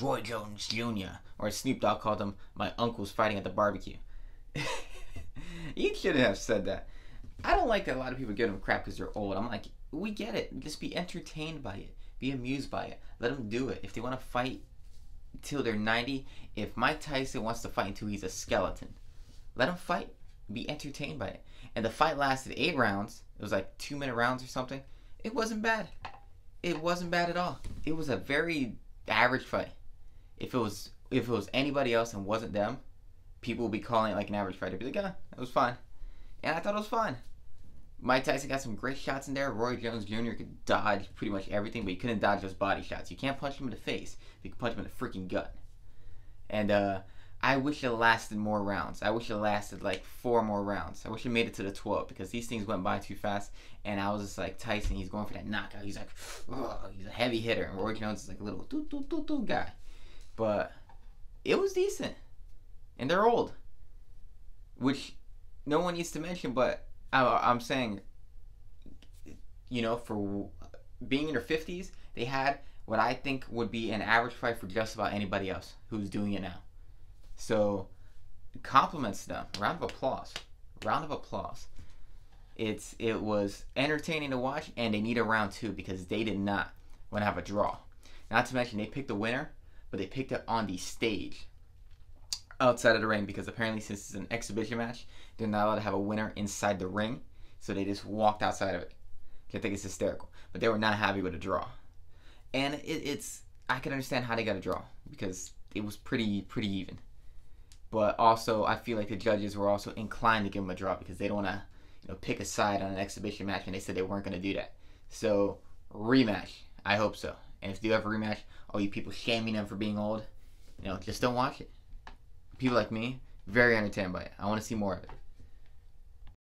Roy Jones Jr. Or Snoop Dogg called him my uncle's fighting at the barbecue. you shouldn't have said that. I don't like that a lot of people give him crap because they're old. I'm like, we get it. Just be entertained by it. Be amused by it. Let them do it. If they want to fight till they're 90, if Mike Tyson wants to fight until he's a skeleton, let him fight. Be entertained by it. And the fight lasted eight rounds. It was like two minute rounds or something. It wasn't bad. It wasn't bad at all. It was a very average fight. If it was if it was anybody else and wasn't them, people would be calling it like an average fight. They'd be like, yeah, it was fine. And I thought it was fine. Mike Tyson got some great shots in there. Roy Jones Jr. could dodge pretty much everything, but he couldn't dodge those body shots. You can't punch him in the face. You can punch him in the freaking gut. And uh, I wish it lasted more rounds. I wish it lasted like four more rounds. I wish it made it to the 12 because these things went by too fast. And I was just like, Tyson, he's going for that knockout. He's like, oh, he's a heavy hitter. And Roy Jones is like a little doo doo doo doo guy. But it was decent. And they're old. Which no one needs to mention, but I, am saying, you know, for being in their 50s, they had what I think would be an average fight for just about anybody else who's doing it now. So, compliments them. Round of applause. Round of applause. It's it was entertaining to watch, and they need a round two because they did not want to have a draw. Not to mention they picked the winner, but they picked it on the stage outside of the ring because apparently since it's an exhibition match, they're not allowed to have a winner inside the ring. So they just walked outside of it. I think it's hysterical. But they were not happy with a draw. And it, it's I can understand how they got a draw because it was pretty pretty even. But also I feel like the judges were also inclined to give them a draw because they don't want to you know pick a side on an exhibition match and they said they weren't going to do that. So rematch. I hope so. And if they do have a rematch, all you people shaming them for being old, you know, just don't watch it people like me, very entertained by it. I want to see more of it.